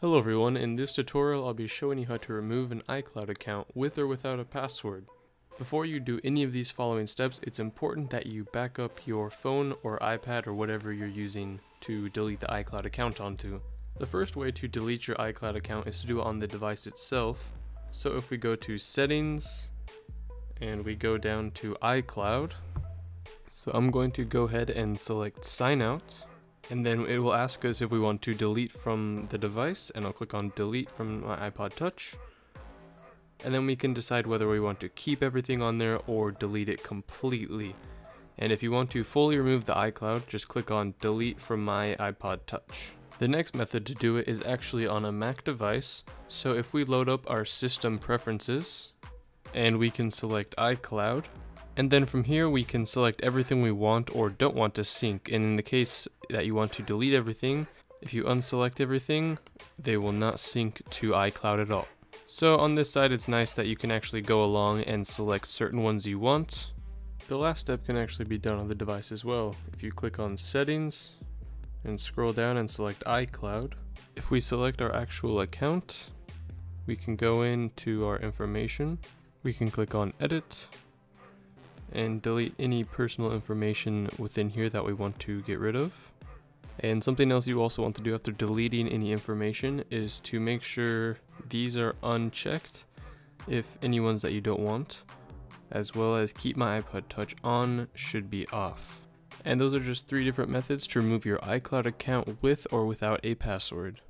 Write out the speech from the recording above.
Hello everyone, in this tutorial I'll be showing you how to remove an iCloud account with or without a password. Before you do any of these following steps, it's important that you back up your phone or iPad or whatever you're using to delete the iCloud account onto. The first way to delete your iCloud account is to do it on the device itself. So if we go to settings and we go down to iCloud, so I'm going to go ahead and select sign out and then it will ask us if we want to delete from the device and I'll click on delete from my iPod touch. And then we can decide whether we want to keep everything on there or delete it completely. And if you want to fully remove the iCloud just click on delete from my iPod touch. The next method to do it is actually on a Mac device. So if we load up our system preferences and we can select iCloud and then from here we can select everything we want or don't want to sync. And in the case that you want to delete everything, if you unselect everything, they will not sync to iCloud at all. So on this side it's nice that you can actually go along and select certain ones you want. The last step can actually be done on the device as well. If you click on settings and scroll down and select iCloud, if we select our actual account, we can go into our information, we can click on edit, and delete any personal information within here that we want to get rid of. And something else you also want to do after deleting any information is to make sure these are unchecked if any ones that you don't want, as well as keep my iPod touch on should be off. And those are just three different methods to remove your iCloud account with or without a password.